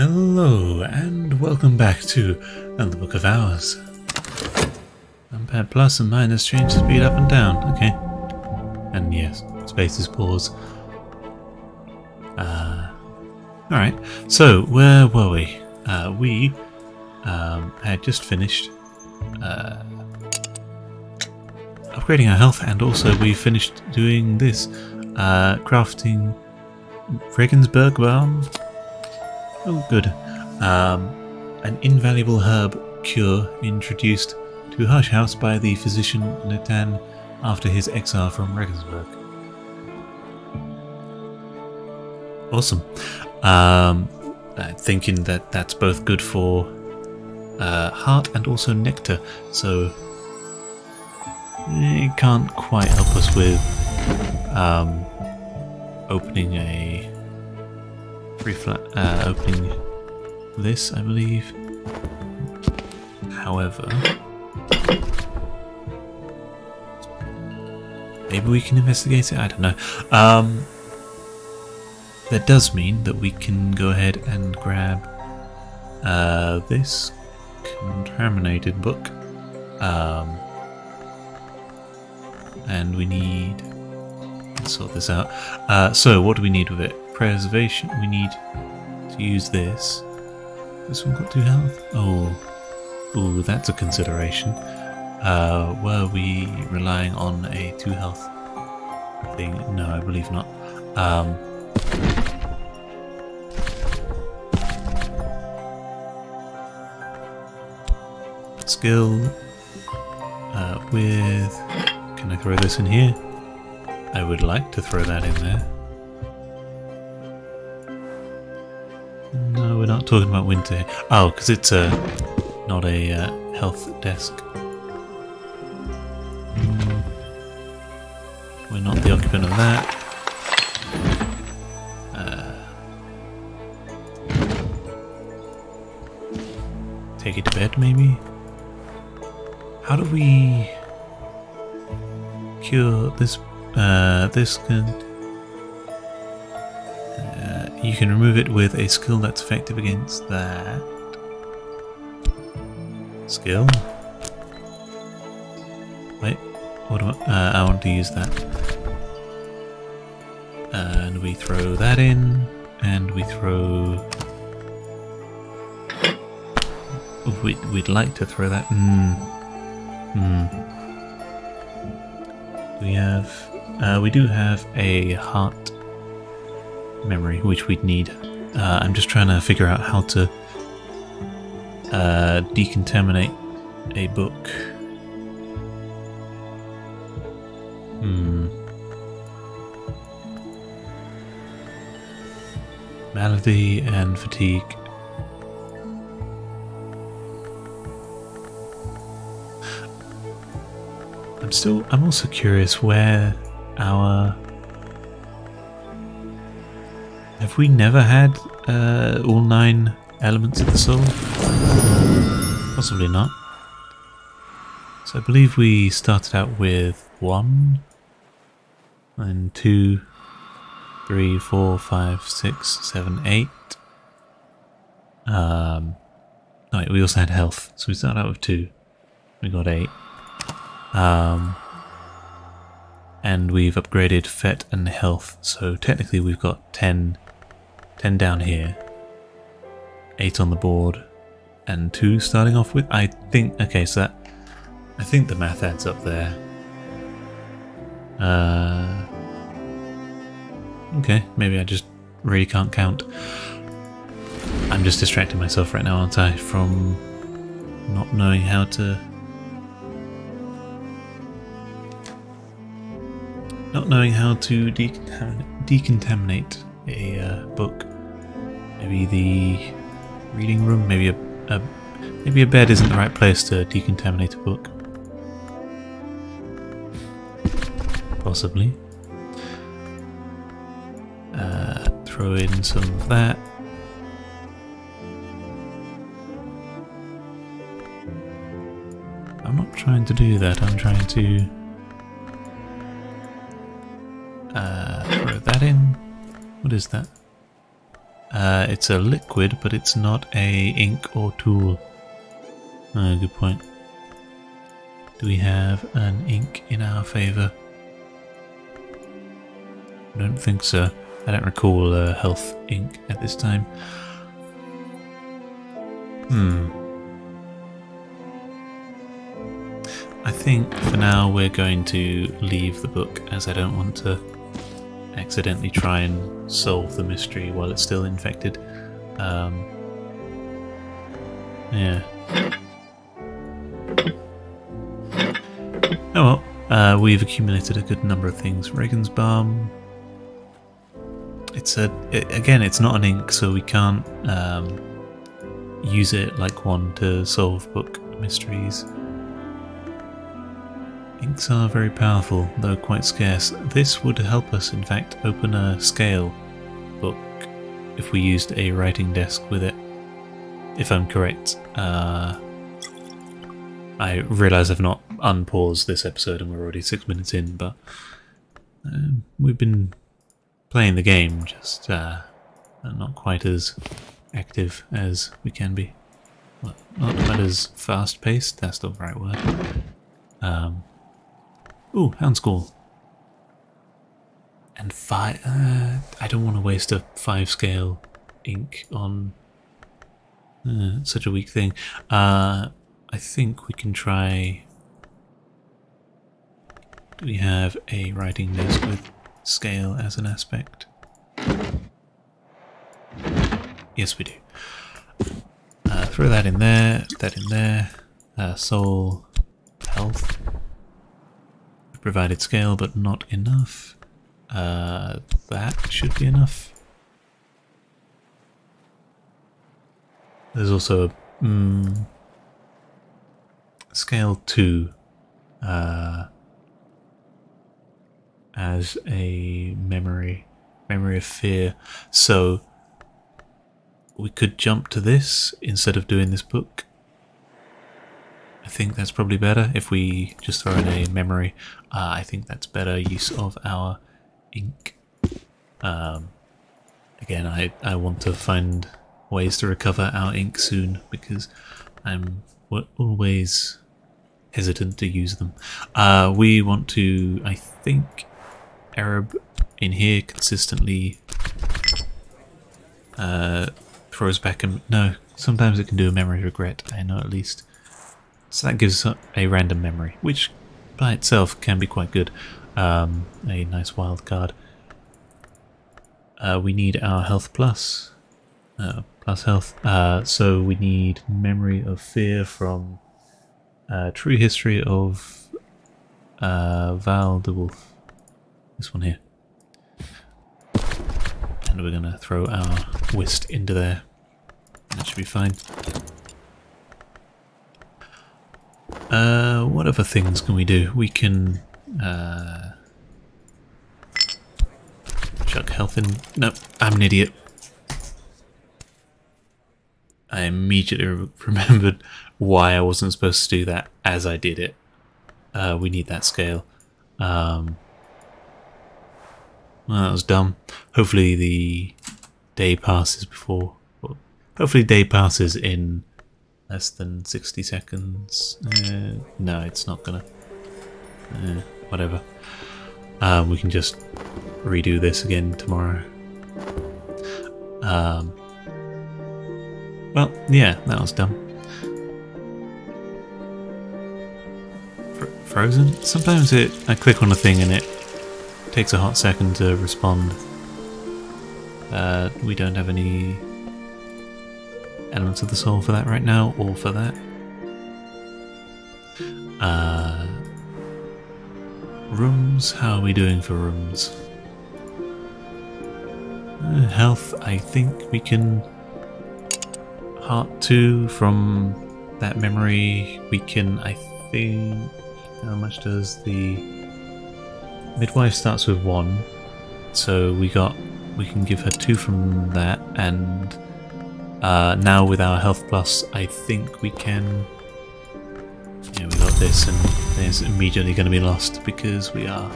Hello, and welcome back to the Book of Hours. Numpad plus and minus change the speed up and down, okay. And yes, space is pause. Uh, Alright, so where were we? Uh, we um, had just finished uh, upgrading our health and also we finished doing this, uh, crafting Regensburg Balm. Oh, good. Um, an invaluable herb cure introduced to Hush House by the physician Nathan after his exile from Regensburg. Awesome. Um, uh, thinking that that's both good for uh, heart and also nectar, so it can't quite help us with um, opening a free flat, uh, opening this, I believe. However, maybe we can investigate it. I don't know. Um, that does mean that we can go ahead and grab uh, this contaminated book. Um, and we need sort this out. Uh, so, what do we need with it? Preservation. We need to use this. This one got two health. Oh, oh, that's a consideration. Uh, were we relying on a two health thing? No, I believe not. Um, skill uh, with. Can I throw this in here? I would like to throw that in there. No, we're not talking about winter. Oh, because it's a not a uh, health desk. Mm. We're not the occupant of that. Uh, take it to bed, maybe. How do we cure this? Uh, this can. You can remove it with a skill that's effective against that. Skill. Wait, what I? Uh, I want to use that. And we throw that in, and we throw. We'd, we'd like to throw that. Mm. Hmm. We have, uh, we do have a heart memory, which we'd need. Uh, I'm just trying to figure out how to uh, decontaminate a book. Hmm. Malady and fatigue. I'm still. I'm also curious where our. Have we never had uh, all nine elements of the soul? Possibly not. So I believe we started out with one, and two, three, four, five, six, seven, eight. Um, no, we also had health, so we started out with two. We got eight. Um, and we've upgraded Fet and Health, so technically we've got 10, 10 down here, 8 on the board, and 2 starting off with. I think, okay, so that, I think the math adds up there. Uh, okay, maybe I just really can't count. I'm just distracting myself right now, aren't I, from not knowing how to not knowing how to decontaminate, decontaminate a uh, book. Maybe the reading room, maybe a, a, maybe a bed isn't the right place to decontaminate a book. Possibly. Uh, throw in some of that. I'm not trying to do that, I'm trying to What is that? Uh, it's a liquid, but it's not a ink or tool. Oh, good point. Do we have an ink in our favour? I don't think so. I don't recall a health ink at this time. Hmm. I think for now we're going to leave the book as I don't want to accidentally try and solve the mystery while it's still infected. Um, yeah. Oh well, uh, we've accumulated a good number of things. Regensbaum. It's a it, again, it's not an ink, so we can't um, use it like one to solve book mysteries. Inks are very powerful, though quite scarce. This would help us, in fact, open a scale book if we used a writing desk with it. If I'm correct. Uh, I realise I've not unpaused this episode and we're already six minutes in, but um, we've been playing the game, just uh, not quite as active as we can be. Well, not quite as fast paced, that's the right word. Um, ooh, Hound School. And five. Uh, I don't want to waste a five scale ink on uh, such a weak thing. Uh, I think we can try. We have a writing desk with scale as an aspect? Yes, we do. Uh, throw that in there, that in there. Uh, soul, health. Provided scale, but not enough. Uh, that should be enough. There's also a mm, scale 2 uh, as a memory, memory of fear. So we could jump to this instead of doing this book. I think that's probably better if we just throw in a memory. Uh, I think that's better use of our ink. Um, again, I, I want to find ways to recover our ink soon because I'm always hesitant to use them. Uh, we want to, I think, Ereb in here consistently uh, throws back a... No, sometimes it can do a memory regret, I know at least. So that gives a random memory, which by itself can be quite good. Um, a nice wild card. Uh, we need our health plus, uh, plus health. Uh, so we need memory of fear from uh, True History of uh, Val de Wolf. This one here. And we're going to throw our Wist into there. That should be fine. Uh, what other things can we do? We can uh, chuck health in. No, I'm an idiot. I immediately remembered why I wasn't supposed to do that as I did it. Uh, we need that scale. Um, well, that was dumb. Hopefully the day passes before... Hopefully day passes in less than 60 seconds. Uh, no, it's not gonna. Uh, whatever. Um, we can just redo this again tomorrow. Um, well, yeah, that was dumb. Fr frozen? Sometimes it. I click on a thing and it takes a hot second to respond. Uh, we don't have any elements of the soul for that right now, or for that. Uh, rooms, how are we doing for rooms? Uh, health, I think we can... Heart 2 from that memory, we can, I think... How much does the... Midwife starts with 1, so we got... We can give her 2 from that, and uh, now with our health plus, I think we can... Yeah, we got this and it's immediately going to be lost because we are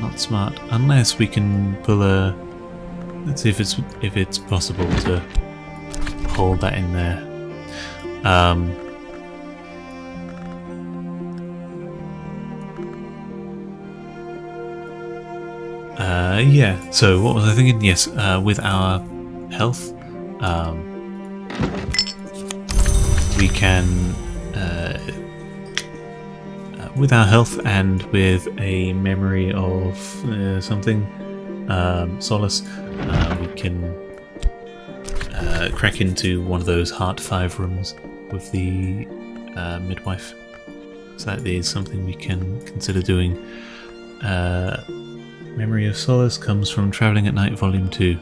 not smart. Unless we can pull a let's see if it's if it's possible to hold that in there. Um, uh, yeah. So what was I thinking? Yes, uh, with our health, um, we can uh, uh, with our health and with a memory of uh, something um, solace, uh, we can uh, crack into one of those heart five rooms with the midwife. So that is something we can consider doing. Memory of Solace comes from Travelling at Night, Volume 2.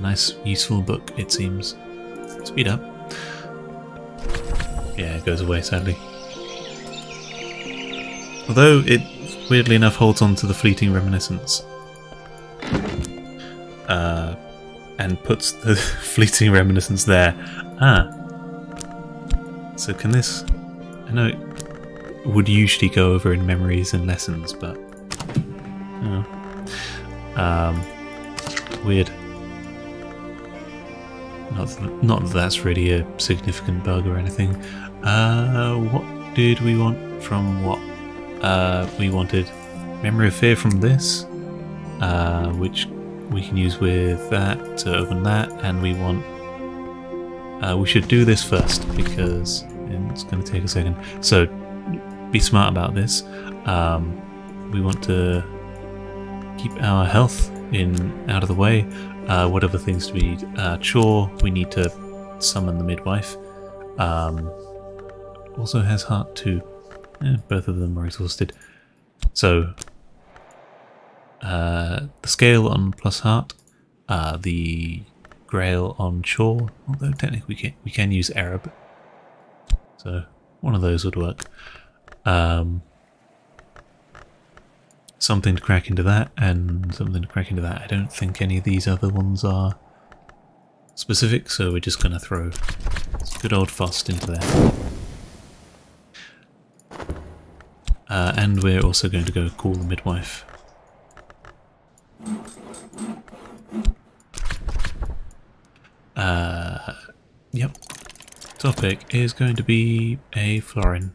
Nice, useful book, it seems. Speed up. Yeah, it goes away, sadly. Although it, weirdly enough, holds on to the fleeting reminiscence. Uh, and puts the fleeting reminiscence there. Ah. So can this... I know it would usually go over in memories and lessons, but... Um, weird. Not, th not that that's really a significant bug or anything. Uh, what did we want from what? Uh, we wanted Memory of Fear from this, uh, which we can use with that to open that, and we want... Uh, we should do this first, because it's going to take a second. So, be smart about this. Um, we want to keep our health in out of the way. Uh, whatever things to be uh, Chor, we need to summon the midwife. Um, also has heart too. Eh, both of them are exhausted. So uh, the scale on plus heart, uh, the grail on Chor, although technically we can, we can use Ereb. So one of those would work. Um, something to crack into that and something to crack into that. I don't think any of these other ones are specific, so we're just going to throw good old Phost into there. Uh, and we're also going to go call the midwife. Uh, yep. Topic is going to be a florin.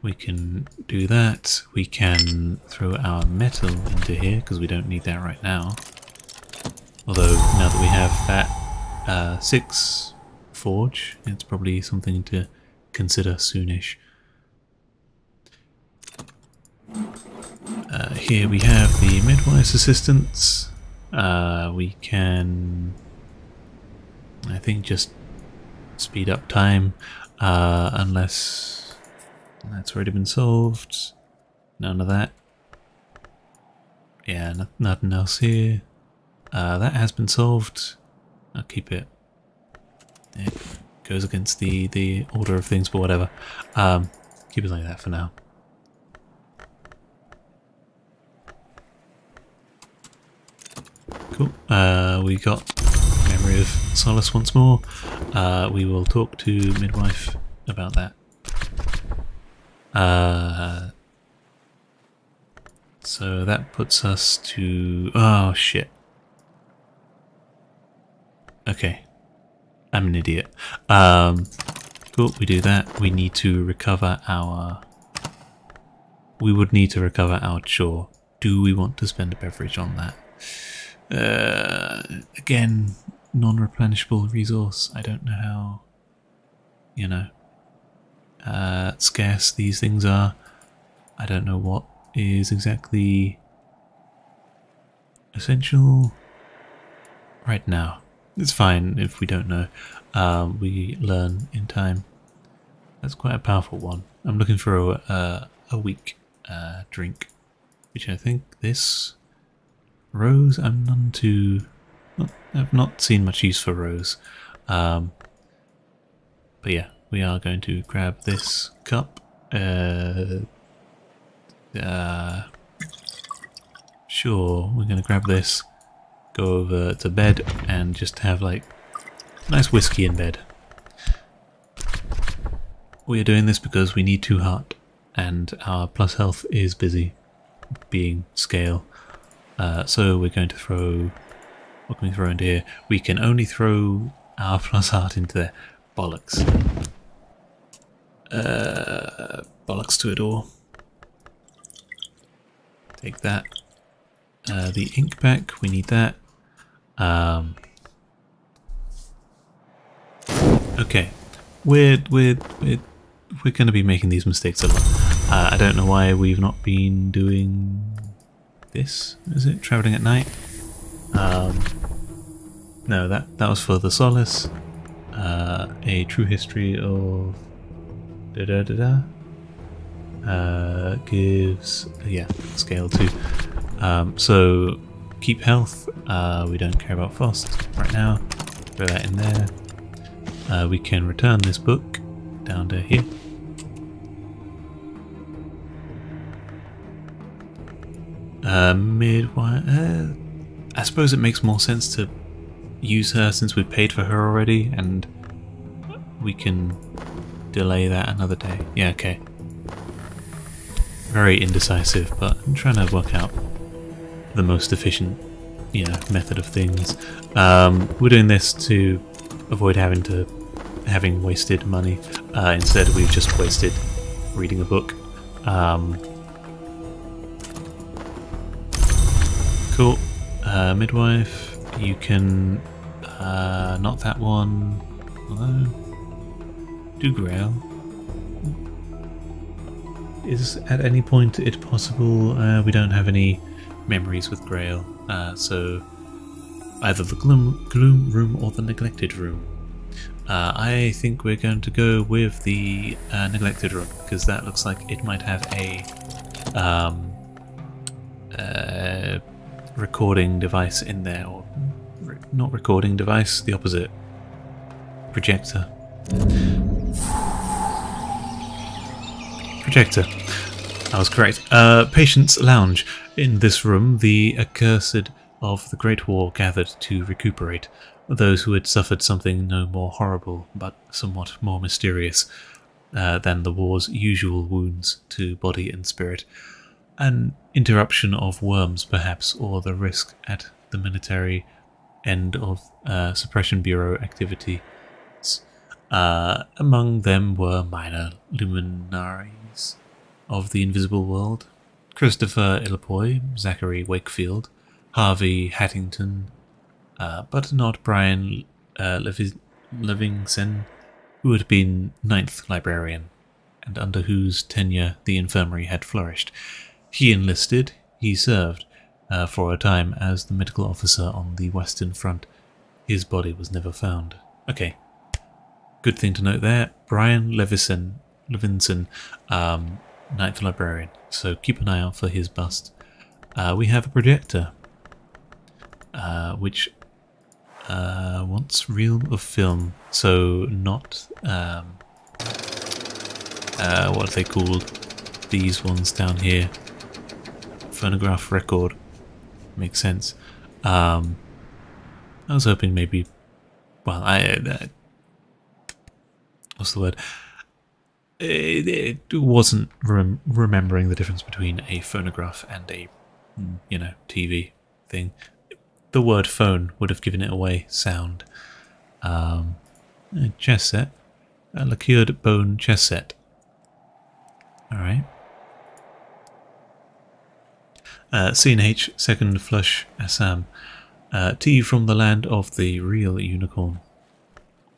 We can do that. We can throw our metal into here because we don't need that right now. Although now that we have that uh, 6 forge, it's probably something to consider soonish. Uh, here we have the midwife's assistants. Uh, we can, I think, just speed up time, uh, unless that's already been solved. None of that. Yeah, no, nothing else here. Uh, that has been solved. I'll keep it. It goes against the, the order of things, but whatever. Um, keep it like that for now. Cool. Uh, we got Memory of Solace once more. Uh, we will talk to Midwife about that. Uh, so that puts us to... Oh, shit. Okay. I'm an idiot. Um, cool, we do that. We need to recover our... We would need to recover our Chor. Do we want to spend a beverage on that? Uh, again, non-replenishable resource. I don't know how... You know uh, scarce these things are. I don't know what is exactly essential right now. It's fine if we don't know. Um, we learn in time. That's quite a powerful one. I'm looking for a, uh, a weak uh, drink, which I think this rose. I'm none too. I've not seen much use for rose. Um, but yeah, we are going to grab this cup. Uh, uh, sure, we're going to grab this, go over to bed, and just have like nice whiskey in bed. We are doing this because we need two heart, and our plus health is busy being scale. Uh, so we're going to throw... What can we throw into here? We can only throw our plus art into there. Bollocks. Uh, bollocks to it all. Take that. Uh, the ink back, we need that. Um, okay, we're we're we're we're going to be making these mistakes a lot. Uh, I don't know why we've not been doing this. Is it traveling at night? Um, no, that that was for the Solace. Uh, a true history of da da da da. Uh, gives yeah scale two. Um, so keep health. Uh, we don't care about fast right now. Throw that in there. Uh, we can return this book down to here. Uh, midwife. Uh, I suppose it makes more sense to use her since we paid for her already, and we can delay that another day. Yeah, okay. Very indecisive, but I'm trying to work out the most efficient, you know, method of things. Um, we're doing this to avoid having to having wasted money. Uh, instead, we've just wasted reading a book. Um, cool. Uh, midwife, you can uh, not that one. Hello. Do Grail. Is at any point it possible uh, we don't have any memories with Grail, uh, so either the gloom, gloom room or the neglected room. Uh, I think we're going to go with the uh, neglected room because that looks like it might have a um, uh, recording device in there, or re not recording device, the opposite, projector. Projector. I was correct. Uh, Patient's Lounge. In this room, the accursed of the Great War gathered to recuperate. Those who had suffered something no more horrible, but somewhat more mysterious uh, than the war's usual wounds to body and spirit. An interruption of worms, perhaps, or the risk at the military end of uh, Suppression Bureau activity. Uh, among them were minor luminaries of the invisible world, Christopher Illipoy, Zachary Wakefield, Harvey Hattington, uh, but not Brian uh, Livingston, who had been ninth librarian, and under whose tenure the infirmary had flourished. He enlisted, he served, uh, for a time as the medical officer on the Western Front. His body was never found. Okay, good thing to note there. Brian Levison, Levinson, um, ninth librarian. So keep an eye out for his bust. Uh, we have a projector, uh, which uh, wants reel of film. So not um, uh, what are they called? These ones down here. Phonograph record makes sense. Um, I was hoping maybe. Well, I. Uh, what's the word? It, it wasn't rem remembering the difference between a phonograph and a, you know, TV thing. The word phone would have given it away. Sound. Um, a chess set. A lacquered bone chess set. Alright. Uh, CNH, second flush Assam. Uh, tea from the land of the real unicorn.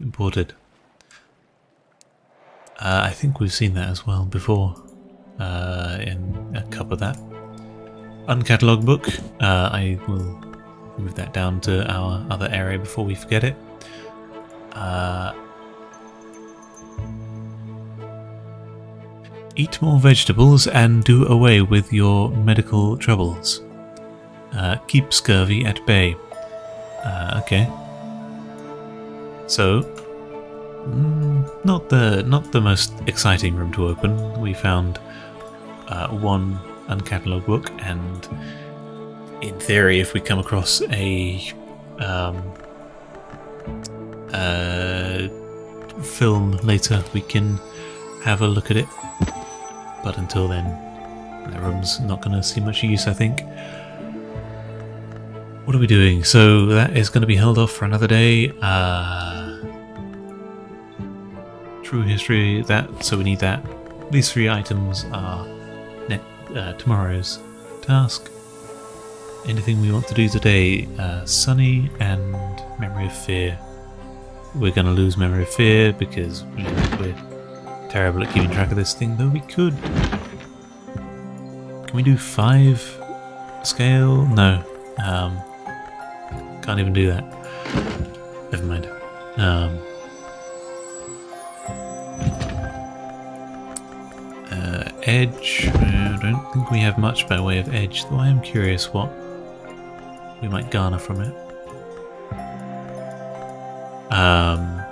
Imported. Uh, I think we've seen that as well before uh, in a cup of that. Uncatalogue book. Uh, I will move that down to our other area before we forget it. Uh, eat more vegetables and do away with your medical troubles. Uh, keep scurvy at bay. Uh, okay. So, mm, not the not the most exciting room to open. We found uh, one uncatalogued book, and in theory, if we come across a um, uh, film later, we can have a look at it but until then, the room's not going to see much use, I think. What are we doing? So that is going to be held off for another day. Uh, true history, that, so we need that. These three items are uh, tomorrow's task. Anything we want to do today? Uh, Sunny and Memory of Fear. We're going to lose Memory of Fear because we're terrible at keeping track of this thing, though we could. Can we do five scale? No. Um, can't even do that. Never mind. Um, edge. I don't think we have much by way of edge, though I am curious what we might garner from it. Um,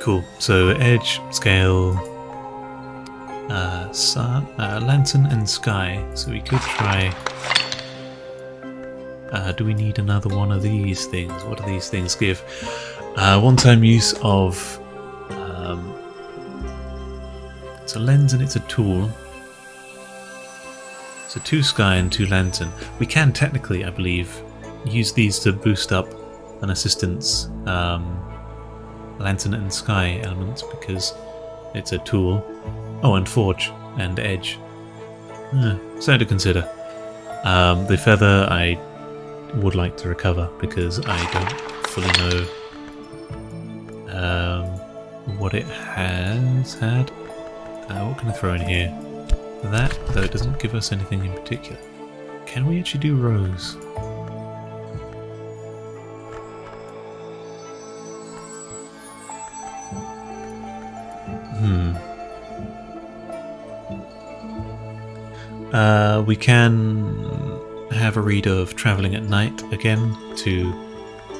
cool. So edge, scale, uh, sun, uh, lantern, and sky. So we could try. Uh, do we need another one of these things? What do these things give? Uh, one-time use of. It's a lens and it's a tool. So two sky and two lantern. We can technically, I believe, use these to boost up an assistance um, lantern and sky elements because it's a tool. Oh, and forge and edge. Something to consider. Um, the feather I would like to recover because I don't fully know um, what it has had. Uh, what can I throw in here? That, though, it doesn't give us anything in particular. Can we actually do rose? Hmm. Uh, we can have a read of Travelling at Night again to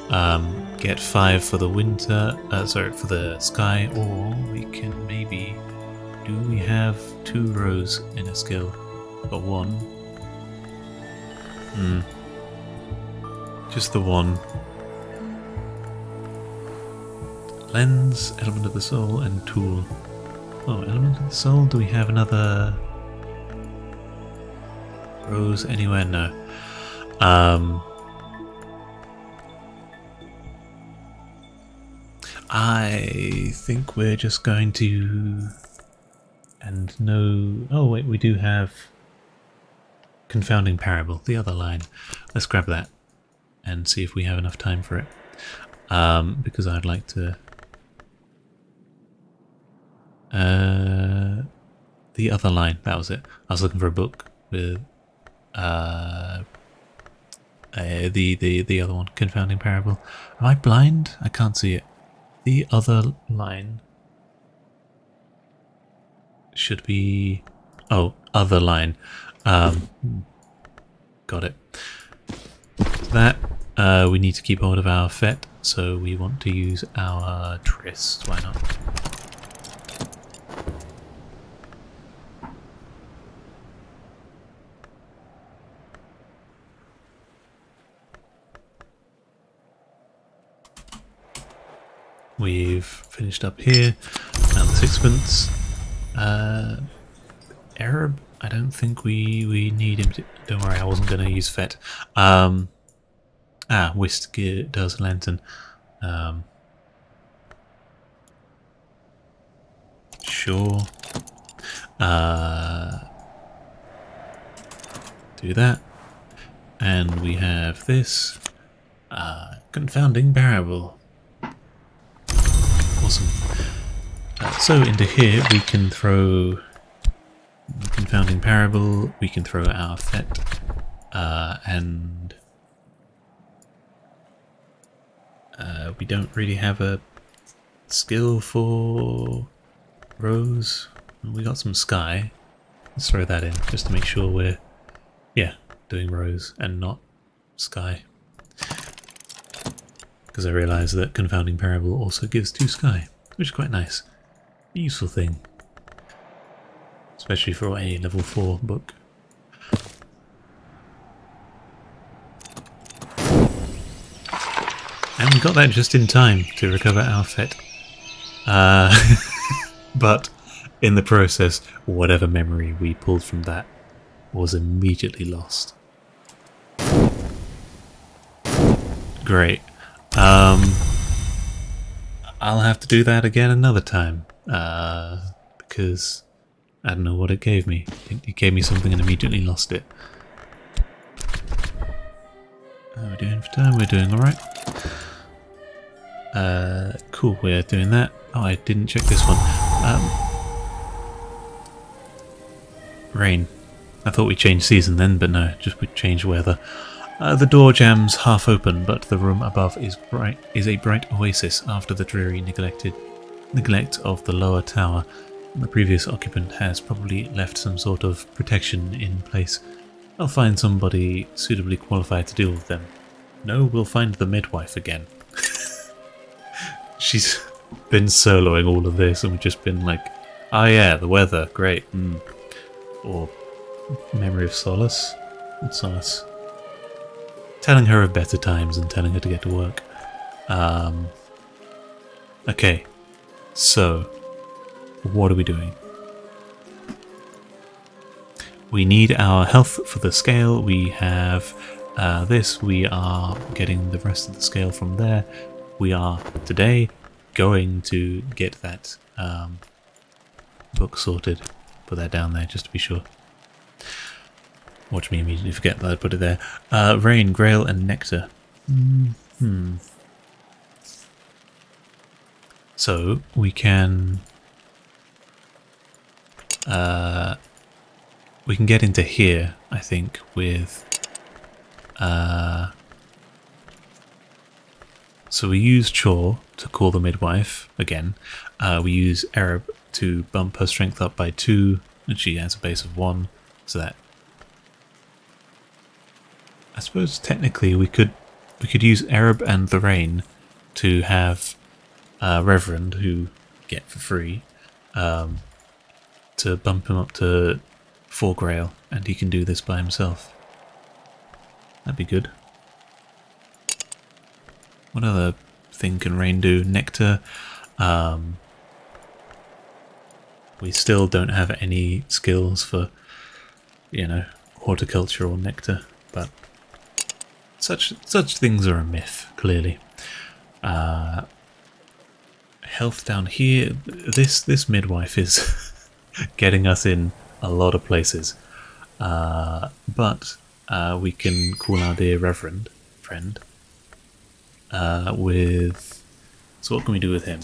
um, get five for the winter, uh, sorry, for the sky, or we can maybe. Do we have two Rose in a skill? Or one? Hmm. Just the one. Lens, Element of the Soul, and Tool. Oh, Element of the Soul, do we have another rose anywhere? No. Um, I think we're just going to... And no... Oh wait, we do have... Confounding Parable, the other line. Let's grab that and see if we have enough time for it. Um, because I'd like to... Uh, the other line, that was it. I was looking for a book with uh, uh, the, the, the other one, Confounding Parable. Am I blind? I can't see it. The other line should be... Oh, other line. Um, got it. That, uh, we need to keep hold of our FET, so we want to use our Trist. Why not? We've finished up here. The sixpence. Uh, Ereb, I don't think we, we need him to... Don't worry, I wasn't going to use FET. Um, ah, Wist does Lantern. Um, sure. Uh, do that. And we have this. Uh, confounding Parable awesome. So into here we can throw Confounding Parable, we can throw our FET, uh, and uh, we don't really have a skill for Rose. We got some Sky. Let's throw that in just to make sure we're, yeah, doing Rose and not Sky because I realised that Confounding Parable also gives two sky, which is quite nice. Useful thing. Especially for a level 4 book. And we got that just in time to recover our FET. Uh, but in the process, whatever memory we pulled from that was immediately lost. Great. Um, I'll have to do that again another time. Uh, because I don't know what it gave me. It, it gave me something and immediately lost it. How are we doing for time? We're doing alright. Uh, cool, we're doing that. Oh, I didn't check this one. Um, rain. I thought we changed season then, but no, just we changed weather. Uh, the door jams half open, but the room above is bright is a bright oasis after the dreary neglected neglect of the lower tower. The previous occupant has probably left some sort of protection in place. I'll find somebody suitably qualified to deal with them. No, we'll find the midwife again. She's been soloing all of this and we've just been like, ah oh yeah, the weather, great. Mm. Or Memory of Solace. Solace. Telling her of better times and telling her to get to work. Um, okay, so what are we doing? We need our health for the scale. We have uh, this. We are getting the rest of the scale from there. We are today going to get that um, book sorted. Put that down there just to be sure. Watch me immediately forget that I put it there. Uh, rain, Grail, and Nectar. Mm hmm. So we can uh, we can get into here, I think, with uh, so we use Chor to call the midwife again. Uh, we use Ereb to bump her strength up by two, and she has a base of one, so that I suppose technically we could we could use Ereb and the Rain to have uh, Reverend, who get for free, um, to bump him up to four Grail, and he can do this by himself. That'd be good. What other thing can Rain do? Nectar. Um, we still don't have any skills for, you know, horticulture or nectar, but such such things are a myth, clearly. Uh, health down here. This this midwife is getting us in a lot of places, uh, but uh, we can call our dear Reverend friend uh, with. So what can we do with him?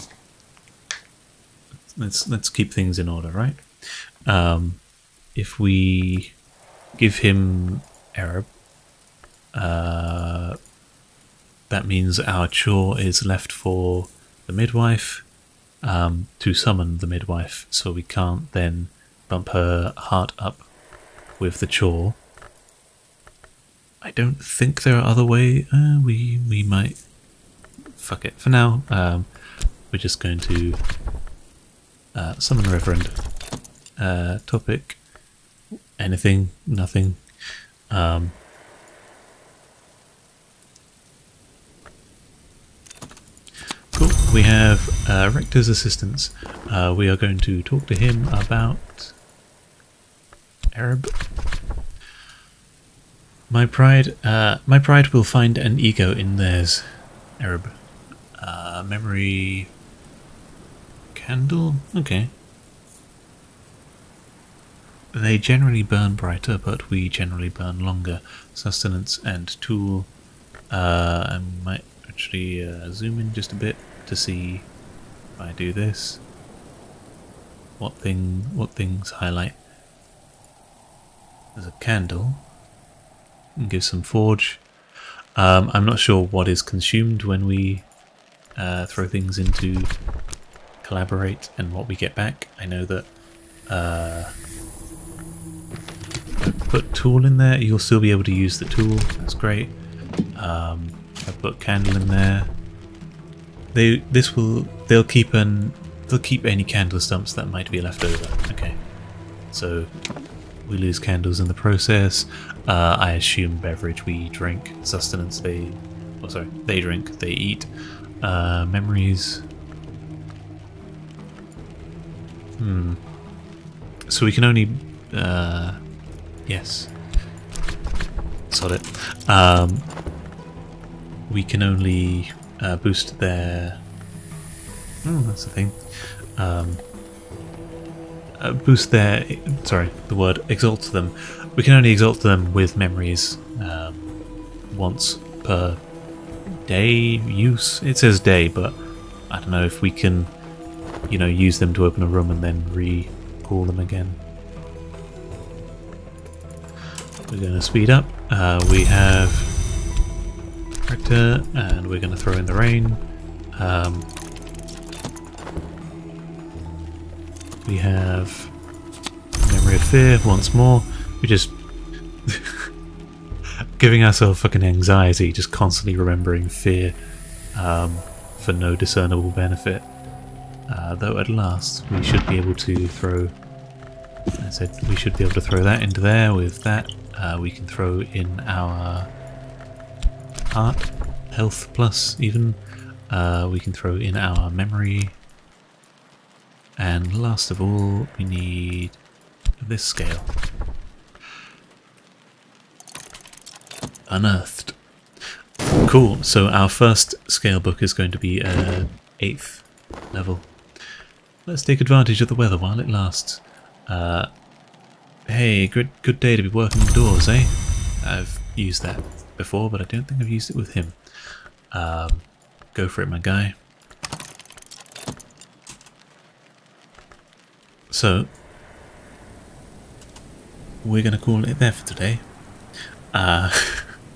Let's let's keep things in order, right? Um, if we give him Ereb uh, that means our chore is left for the midwife um, to summon the midwife, so we can't then bump her heart up with the Chor. I don't think there are other way. Uh, we we might fuck it for now. Um, we're just going to uh, summon Reverend. Uh, topic. Anything. Nothing. Um, Cool. We have uh, Rector's assistants. Uh, we are going to talk to him about Ereb. My pride, uh, my pride will find an ego in theirs. Ereb. Uh, memory candle. Okay. They generally burn brighter, but we generally burn longer. Sustenance and tool. Uh, I might actually uh, zoom in just a bit to see if I do this. What thing what things highlight? There's a candle. And give some forge. Um, I'm not sure what is consumed when we uh, throw things into collaborate and what we get back. I know that uh, put tool in there. You'll still be able to use the tool. That's great. Um, I put candle in there. They this will they'll keep an they'll keep any candle stumps that might be left over. Okay, so we lose candles in the process. Uh, I assume beverage we drink, sustenance they, oh sorry, they drink, they eat. Uh, memories. Hmm. So we can only, uh, yes. Solid. Um, we can only uh, boost their. Oh, that's the thing. Um, uh, boost their. Sorry, the word exalt them. We can only exalt them with memories um, once per day use. It says day, but I don't know if we can, you know, use them to open a room and then re-pull them again. We're going to speed up. Uh, we have and we're going to throw in the rain. Um, we have memory of fear once more. We just giving ourselves fucking anxiety, just constantly remembering fear um, for no discernible benefit. Uh, though at last we should be able to throw. I said we should be able to throw that into there with that. Uh, we can throw in our heart, health plus even. Uh, we can throw in our memory. And last of all, we need this scale. Unearthed. Cool, so our first scale book is going to be uh, 8th level. Let's take advantage of the weather while it lasts. Uh, hey, good, good day to be working indoors, eh? I've used that before, but I don't think I've used it with him. Um, go for it, my guy. So, we're going to call it there for today. Uh,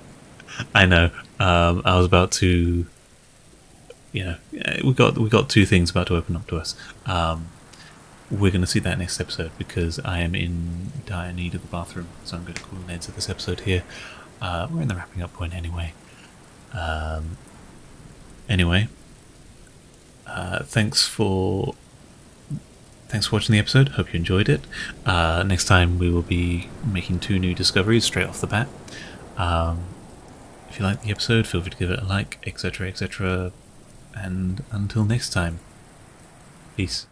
I know. Um, I was about to, you know, we got we got two things about to open up to us. Um, we're going to see that next episode because I am in dire need of the bathroom, so I'm going to call an end to this episode here. Uh, we're in the wrapping up point anyway. Um, anyway, uh, thanks for thanks for watching the episode. Hope you enjoyed it. Uh, next time we will be making two new discoveries straight off the bat. Um, if you like the episode, feel free to give it a like, etc., etc. And until next time, peace.